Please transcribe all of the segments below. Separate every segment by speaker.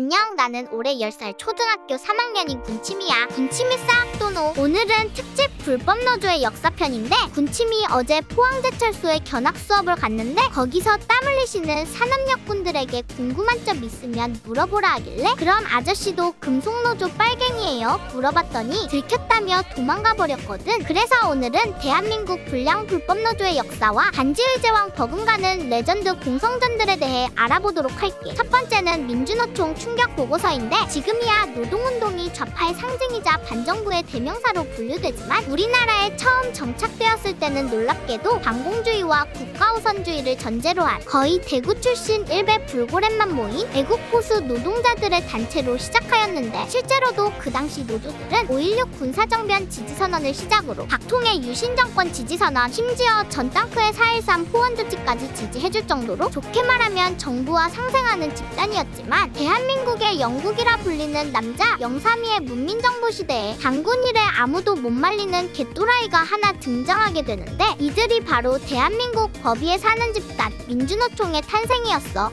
Speaker 1: 안녕 나는 올해 10살 초등학교 3학년인 군침이야. 군침이 싹도노. 오늘은 특집 불법 노조의 역사편인데 군침이 어제 포항제철소에 견학 수업을 갔는데 거기서 땀 흘리시는 산업역군분들에게 궁금한 점 있으면 물어보라 하길래 그럼 아저씨도 금속노조 빨갱이에요 물어봤더니 들켰다며 도망가 버렸거든. 그래서 오늘은 대한민국 불량 불법 노조의 역사와 반지의 제왕 버금가는 레전드 공성전들에 대해 알아보도록 할게 첫 번째는 민주노총 충격 보고서인데 지금이야 노동운동이 좌파의 상징이자 반정부의 대명사로 분류되지만 우리나라에 처음 정착되었을 때는 놀랍게도 반공주의와 국가우선주의를 전제로 한 거의 대구 출신 일베 불고렛만 모인 애국 보수 노동자들의 단체로 시작하였는데 실제로도 그 당시 노조들은 5.16 군사정변 지지선언을 시작으로 박통의 유신정권 지지선언 심지어 전 땅크의 4.13 포원조치까지 지지해줄 정도로 좋게 말하면 정부와 상생하는 집단이었지만 대한민국의 영국이라 불리는 남자 영삼위의 문민정부 시대에 당군 일에 아무도 못 말리는 개또라이가 하나 등장하게 되는데 이들이 바로 대한민국 법위에 사는 집단 민주노총의 탄생이었어.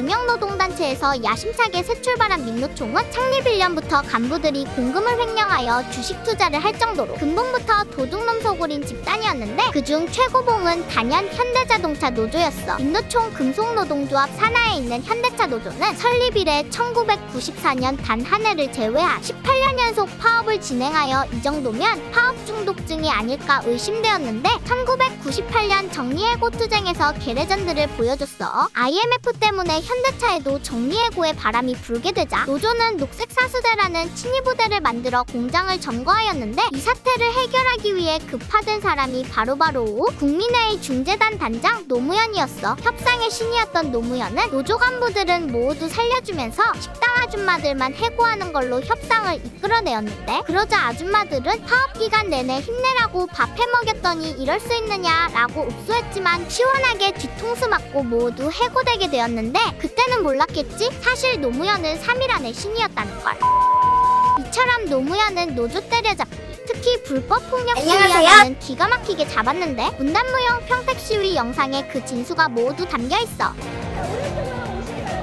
Speaker 1: 유명 노동단 체에서 야심차게 새 출발한 민노총은 창립 1년부터 간부들이 공금을 횡령하여 주식 투자를 할 정도로 근본부터 도둑놈 소굴인 집단이었는데 그중 최고봉은 단연 현대자동차 노조였어. 민노총 금속노동조합 산하에 있는 현대차 노조는 설립 이래 1994년 단 한 해를 제외한 18년 연속 파업을 진행하여 이 정도면 파업 중독증이 아닐까 의심되었는데 1998년 정리해고 투쟁에서 개레전드를 보여줬어. IMF 때문에 현대차에도 정리해고의 바람이 불게 되자 노조는 녹색 사수대라는 친위부대를 만들어 공장을 점거하였는데 이 사태를 해결하기 위해 급파된 사람이 바로바로 국민회의 중재단 단장 노무현이었어. 협상의 신이었던 노무현은 노조 간부들은 모두 살려주면서 식당 아줌마들만 해고하는 걸로 협상을 이끌어내었는데 그러자 아줌마들은 파업 기간 내내 힘내라고 밥 해먹였더니 이럴 수 있느냐라고 읍소했지만 시원하게 뒤통수 맞고 모두 해고되게 되었는데 그때는 몰랐겠지? 사실 노무현은 3일 안에 신이었다는 걸. 이처럼 노무현은 노조 때려잡기 특히 불법 폭력 시위하는 기가 막히게 잡았는데 문단무용 평택 시위 영상에 그 진수가 모두 담겨 있어.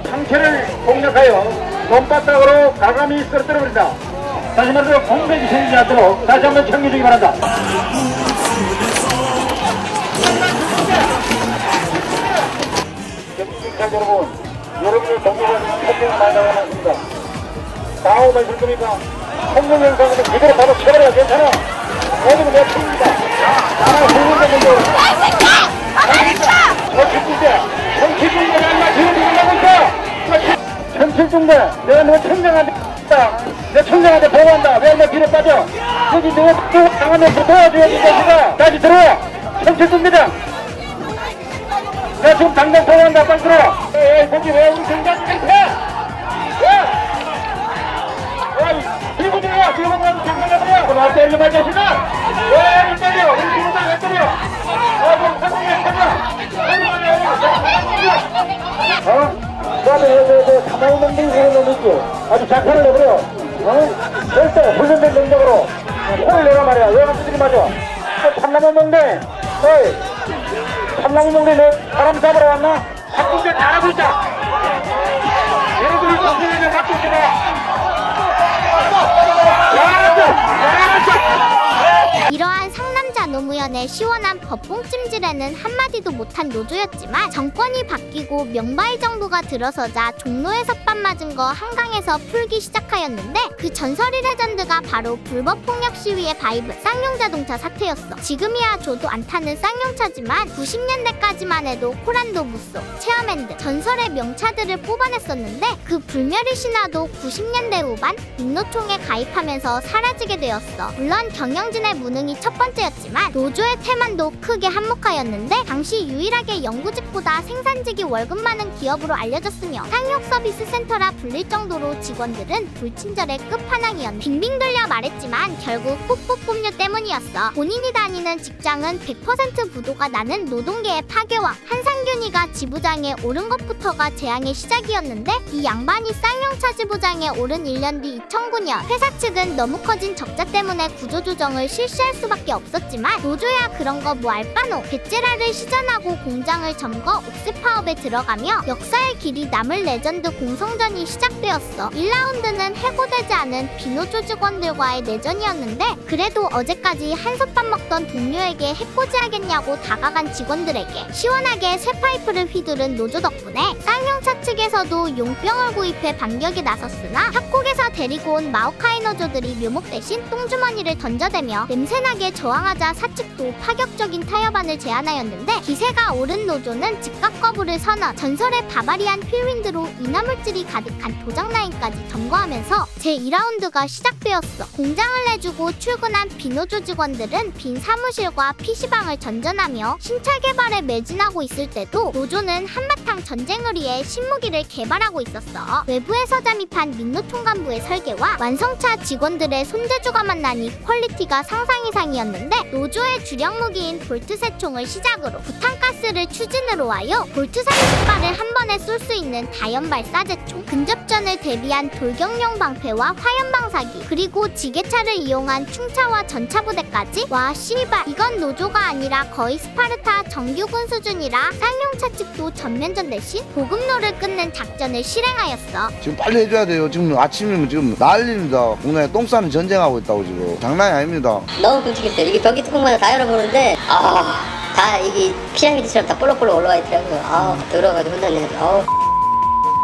Speaker 2: 상체를 공략하여 논바닥으로 가감히 쓰러뜨려버린다. 다시 말해서 공백이 생기지 않도록 다시 한번 챙겨주기 바란다. 경기직자 여러분, 여러분의 동료는 선명을 많이. 다음을 줄 겁니까? 성공 영상은 그대로 바로 쳐버려 괜찮아. 모두는 내 팀입니다. 나라 국민들 먼저. 정치중대, 정치중대 얼마 뒤로 들어가고 있어. 정치중대, 내가 너 청장한테. 내 청장한테 보고한다. 왜 내 뒤로 빠져? 여기 내가 또 당하면서 도와줘야지, 이 자식아. 다시 들어와. 정치중대장. 내가 지금 당장 보고한다. 빨리 들어와. 에이, 거기 왜 우리? 야! 야, 들고 들어와. 들고 들어. 그럼 앞에 일로 말 자식아. 왜 때려? 우리 친구들 왜 때려? 아, 뭐, 있지? 아주 작화를 내버려. 어? 절대 훈련된 능력으로 코를 내라 말이야. 왜 그들이 맞아? 너 참나무 먹네. 어이. 참나무 먹네. 너 사람 잡으러 왔나? 학군대 잘하고 있다.
Speaker 1: 노무현의 시원한 법봉찜질에는 한마디도 못한 노조였지만 정권이 바뀌고 명박이 정부가 들어서자 종로에서 빰 맞은 거 한강에서 풀기 시작하였는데 그 전설의 레전드가 바로 불법 폭력 시위의 바이블 쌍용자동차 사태였어. 지금이야 저도 안 타는 쌍용차지만 90년대까지만 해도 코란도 무쏘, 체어맨 등 전설의 명차들을 뽑아냈었는데 그 불멸의 신화도 90년대 후반 민노총에 가입하면서 사라지게 되었어. 물론 경영진의 무능이 첫 번째였지만 노조의 태만도 크게 한몫하였는데 당시 유일하게 연구직보다 생산직이 월급 많은 기업으로 알려졌으며 쌍용 서비스 센터라 불릴 정도로 직원들은 불친절의 끝판왕이었. 빙빙 돌려 말했지만 결국 뽀뽀뽀녀 때문이었어. 본인이 다니는 직장은 100% 부도가 나는 노동계의 파괴왕. 한상균이가 지부장에 오른 것부터가 재앙의 시작이었는데 이 양반이 쌍용차 지부장에 오른 1년 뒤 2009년 회사 측은 너무 커진 적자 때문에 구조조정을 실시할 수밖에 없었지만 노조야 그런 거 뭐 알바노? 배째라를 시전하고 공장을 점거 옥새 파업에 들어가며 역사에 길이 남을 레전드 공성전이 시작되었어. 1라운드는 해고되지 않은 비노조 직원들과의 내전이었는데 그래도 어제까지 한솥밥 먹던 동료에게 해코지 하겠냐고 다가간 직원들에게 시원하게 쇠파이프를 휘두른 노조 덕분에 쌍용차 측에서도 용병을 구입해 반격에 나섰으나 협곡에서 데리고 온 마오카이 노조들이 묘목 대신 똥주머니를 던져대며 냄새나게 저항하자 사측도 파격적인 타협안을 제안하였는데 기세가 오른 노조는 즉각 거부를 선언 전설의 바바리안 휠윈드로 인화물질이 가득한 도장 라인까지 점거하면서 제2라운드가 시작되었어. 공장을 내주고 출근한 비노조 직원들은 빈 사무실과 PC방을 전전하며 신차 개발에 매진하고 있을 때도 노조는 한바탕 전쟁을 위해 신무기를 개발하고 있었어. 외부에서 잠입한 민노총 간부의 설계와 완성차 직원들의 손재주가 만나니 퀄리티가 상상 이상이었는데 노조 의 주력 무기인 볼트 새총을 시작으로 부탄가스를 추진으로 하여 볼트 30발을 한 번에 쏠 수 있는 다연발 사제총 근접전을 대비한 돌격용 방패와 화염 방사기 그리고 지게차를 이용한 충차와 전차 부대까지 와 씨발 이건 노조가 아니라 거의 스파르타 정규군 수준이라 쌍용차 측도 전면전 대신 보급로를 끊는 작전을 실행하였어
Speaker 3: 지금 빨리 해줘야 돼요. 지금 아침이면 지금 난리입니다. 국내에 똥 싸는 전쟁하고 있다고 지금. 장난이 아닙니다.
Speaker 4: 너무 끔찍했어요. 이게 변기 뚜껑마다 다 열어보는데 아. 다 이게 피라미드처럼 다 볼록볼록 올라와 있더라고요. 아, 들어가지고 혼났네. 아우.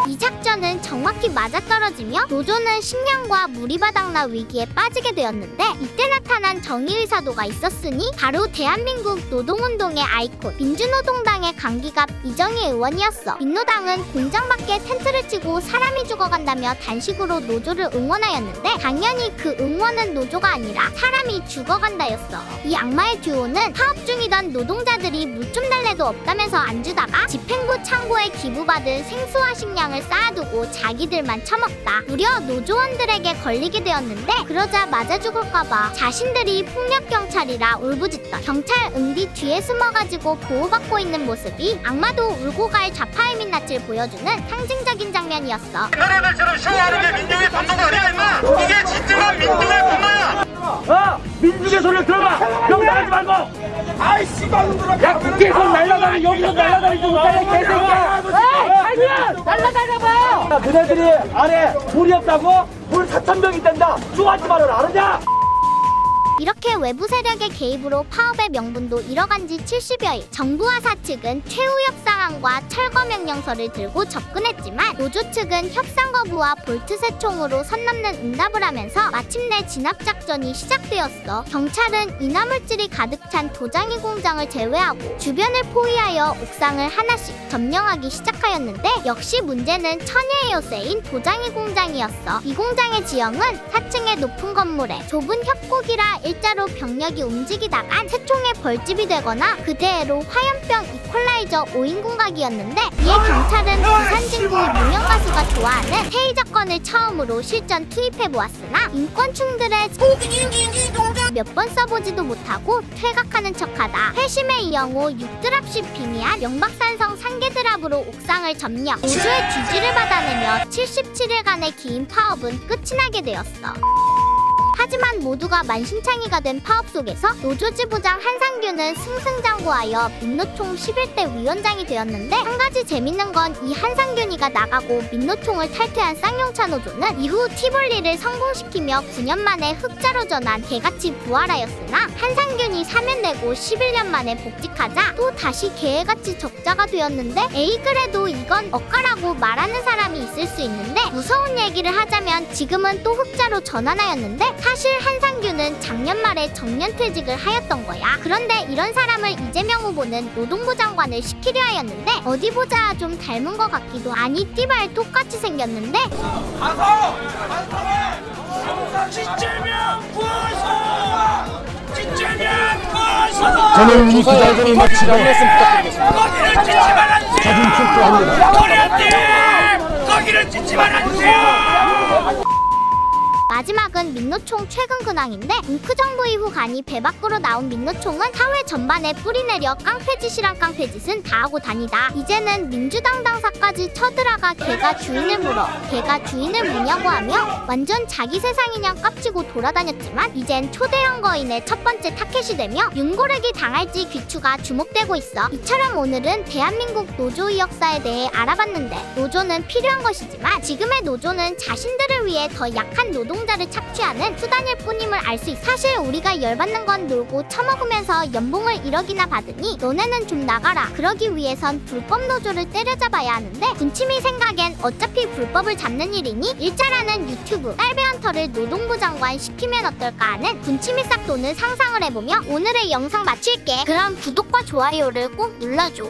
Speaker 1: 이 작전은 정확히 맞아떨어지며 노조는 식량과 물이 바닥나 위기에 빠지게 되었는데 이때 나타난 정의의사도가 있었으니 바로 대한민국 노동운동의 아이콘 민주노동당의 강기갑 이정희 의원이었어. 민노당은 공장 밖에 텐트를 치고 사람이 죽어간다며 단식으로 노조를 응원하였는데 당연히 그 응원은 노조가 아니라 사람이 죽어간다였어. 이 악마의 듀오는 파업 중이던 노동자들이 물 좀 달래도 없다면서 안 주다가 집행부 창고에 기부받은 생수와 식량을 쌓아두고 자기들만 처먹다 무려 노조원들에게 걸리게 되었는데 그러자 맞아 죽을까봐 자신들이 폭력 경찰이라 울부짖던 경찰 응디 뒤에 숨어가지고 보호받고 있는 모습이 악마도 울고 갈 좌파의 민낯을 보여주는 상징적인 장면이었어
Speaker 5: 너네들처럼 쇼하는 게 민중의 분노가 아니야 임마 이게 진정한 민중의 분노야
Speaker 2: 어? 민중의 소리를 들어봐! 명당하지 말고!
Speaker 5: 아이씨
Speaker 2: 야, 국회에서 날아다니, 여기서 날아다니지 못하는 개새끼야! 날아다녀봐! 너네들이 안에 물이 없다고? 물 4천명 있단다! 좋아하지 말아라, 알았냐?
Speaker 1: 이렇게 외부 세력의 개입으로 파업의 명분도 잃어간 지 70여일. 정부와 사측은 최후 협상안과 철거 명령서를 들고 접근했지만 노조 측은 협상 거부와 볼트세 총으로 선 넘는 응답을 하면서 마침내 진압작전이 시작되었어. 경찰은 인화물질이 가득 찬 도장이 공장을 제외하고 주변을 포위하여 옥상을 하나씩 점령하기 시작하였는데 역시 문제는 천혜의 요새인 도장이 공장이었어. 이 공장의 지형은 4층의 높은 건물에 좁은 협곡이라 일자로 병력이 움직이다간 새총에 벌집이 되거나 그대로 화염병 이퀄라이저 5인 공각이었는데 이에 경찰은 부산 진구 유명 가수가 좋아하는 테이저건을 처음으로 실전 투입해 보았으나 인권충들의 몇번 써보지도 못하고 퇴각하는 척하다 회심의 이영호 6드랍십 빙의한 명박산성 상계드랍으로 옥상을 점령 우주의 지지를 받아내며 77일간의 긴 파업은 끝이 나게 되었어. 하지만 모두가 만신창이가 된 파업 속에서 노조 지 부장 한상규는 승승장구하여 민노총 11대 위원장이 되었는데 한 가지 재밌는 건 이 한상균이가 나가고 민노총을 탈퇴한 쌍용차 노조는 이후 티볼리를 성공시키며 9년 만에 흑자로 전환 개같이 부활하였으나 한상균이 사면되고 11년 만에 복직 하자. 또 다시 개같이 적자가 되었는데 에이 그래도 이건 억가라고 말하는 사람이 있을 수 있는데 무서운 얘기를 하자면 지금은 또 흑자로 전환하였는데 사실 한상규는 작년 말에 정년퇴직을 하였던 거야. 그런데 이런 사람을 이재명 후보는 노동부 장관을 시키려 하였는데 어디 보자 좀 닮은 것 같기도 아니 띠발 똑같이 생겼는데
Speaker 5: 가서 진짜면 부어서 진짜
Speaker 6: 저는 이 기자회견을 마치고 사진 출두합니다.
Speaker 5: 거기를 찢지 말아주세요!
Speaker 1: 마지막은 민노총 최근 근황인데 웅크 정부 이후 간이 배 밖으로 나온 민노총은 사회 전반에 뿌리내려 깡패짓이랑 깡패짓은 다 하고 다니다. 이제는 민주당 당사까지 쳐들어가 개가 주인을 물어 개가 주인을 무냐고 하며 완전 자기 세상이냥 깝치고 돌아다녔지만 이젠 초대형 거인의 첫 번째 타켓이 되며 윤고래기 당할지 귀추가 주목되고 있어. 이처럼 오늘은 대한민국 노조의 역사에 대해 알아봤는데 노조는 필요한 것이지만 지금의 노조는 자신들을 위해 더 약한 노동 자를 착취하는 수단일 뿐임을 알 수 있어 사실 우리가 열받는 건 놀고 처먹으면서 연봉을 1억이나 받으니 너네는 좀 나가라. 그러기 위해선 불법 노조를 때려잡아야 하는데 군침이 생각엔 어차피 불법을 잡는 일이니 일자라는 유튜브 딸배헌터를 노동부 장관 시키면 어떨까 하는 군침이 싹 도는 상상을 해보며 오늘의 영상 마칠게. 그럼 구독과 좋아요를 꼭 눌러줘